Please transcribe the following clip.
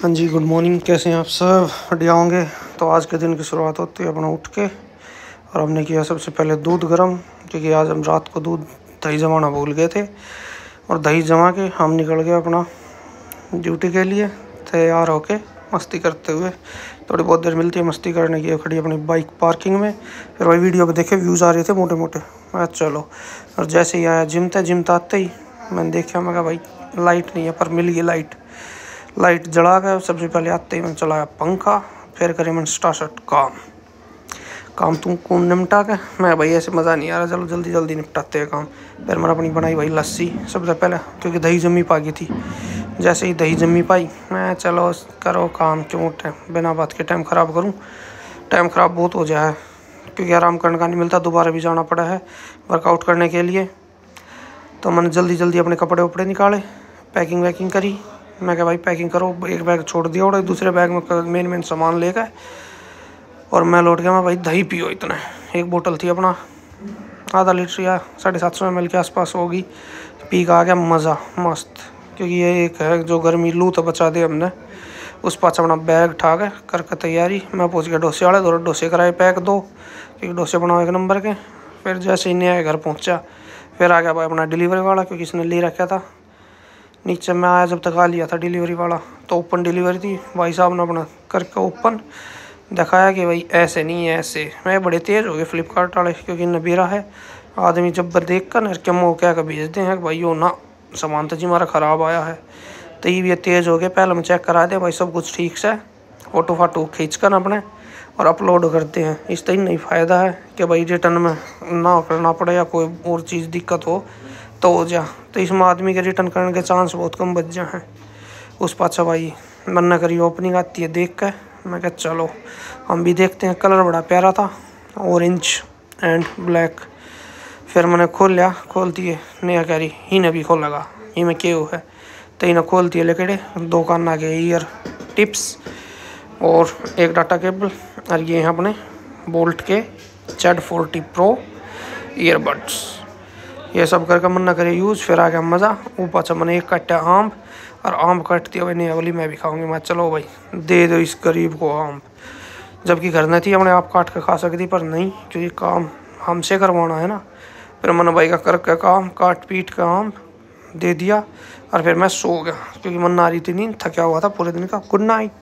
हाँ जी good morning कैसे हैं आप सब? बढ़िया होंगे? तो आज के दिन की शुरुआत होती है अपना उठ के। और हमने किया सबसे पहले दूध गर्म, क्योंकि आज हम रात को दूध दही जमाना भूल गए थे। और दही जमा के हम निकल गए अपना ड्यूटी के लिए, तैयार होके मस्ती करते हुए। थोड़ी बहुत देर मिलती है, मस्ती करने की खड़ी अपनी बाइक पार्किंग में। फिर वही वीडियो पे देखे व्यूज़ आ रहे थे मोटे मोटे मैं चलो। और जैसे ही आया जिम था जिम तो आते ही मैंने देखा, मैं कहा, भाई लाइट नहीं है, पर मिल गई लाइट लाइट जला गया। सबसे पहले आते ही मैंने चलाया पंखा, फिर करे मैंने स्टार्ट काम। काम तुम कौन निपटा के? मैं भाई ऐसे मज़ा नहीं आ रहा। चलो जल्दी जल्दी निपटाते हैं काम। फिर मैंने अपनी बनाई भाई लस्सी, सबसे पहले, क्योंकि दही जमी पा गई थी। जैसे ही दही जमी पाई, मैं चलो करो काम, क्यों? टाइम बिना बात के टाइम ख़राब करूँ। टाइम ख़राब बहुत हो जाए क्योंकि आराम करने का नहीं मिलता। दोबारा भी जाना पड़ा है वर्कआउट करने के लिए। तो मैंने जल्दी जल्दी अपने कपड़े वपड़े निकाले पैकिंग वैकिंग करी। मैं क्या भाई पैकिंग करो, एक बैग छोड़ दिया और दूसरे बैग में मेन मेन सामान ले गए और मैं लौट गया, मैं भाई दही पियो इतना। एक बोतल थी अपना, आधा लीटर या साढ़े सात सौ एम एल के आसपास होगी। पी का आ गया मज़ा, मस्त। क्योंकि ये एक है जो गर्मी लू तो बचा दे हमने। उस पास अपना बैग ठा के करके तैयारी। मैं पहुँच गया डोसे वाले दो डोसे कराए पैक दो। क्योंकि डोसे बनाओ एक नंबर के। फिर जैसे ही नया घर पहुँचा, फिर आ गया भाई अपना डिलीवरी वाला, क्योंकि इसने ले रखा था। नीचे मैं आया जब तक आ लिया था डिलीवरी वाला तो ओपन डिलीवरी थी, भाई साहब ने अपना करके ओपन दिखाया कि भाई ऐसे नहीं है, ऐसे। मैं बड़े तेज़ हो गए फ्लिपकार्ट वाले, क्योंकि नबीरा है, आदमी जब देख कर नर वो क्या कर भेजते हैं, भाई वो ना, सामान तो जी हमारा ख़राब आया है। तो ये भी तेज़ हो गए, पहले हम चेक करा दे, भाई सब कुछ ठीक से फ़ोटो फाटो खींच कर अपने, और अपलोड करते हैं। इस तरह नहीं फ़ायदा है कि भाई रिटर्न में ना करना पड़े या कोई और चीज़ दिक्कत हो। तो हो जा। तो इसमें आदमी के रिटर्न करने के चांस बहुत कम बच जा हैं। उस पाछा भाई, मन्ना करी ओपनिंग आती है देख कर मैं क्या चलो, हम भी देखते हैं। कलर बड़ा प्यारा था ऑरेंज एंड ब्लैक फिर मैंने खोल लिया खोल दिए नया कह रही ही ने भी खोल लगा। ही में क्यों है? तो इन्हें खोल दिए लेके दो कान आ गए ईयर टिप्स और एक डाटा केबल और ये हैं अपने बोल्ट के जेड फोर्टी प्रो ईयरबड्स ये सब करके मन ना करे, यूज़ फिर आ गया मज़ा ऊपर अच्छा मैंने एक कट्टा आम, और आम काट दिया भाई नहीं अगली मैं भी खाऊँगी। मैं चलो भाई, दे दो इस गरीब को आम। जबकि घर नहीं थी अपने आप काट के खा सकती, पर नहीं, क्योंकि काम हमसे करवाना है ना। फिर मन भाई का करके काम काट पीट का आम, दे दिया, और फिर मैं सो गया, क्योंकि मन आ रही थी नींद, थका हुआ था पूरे दिन का। Good night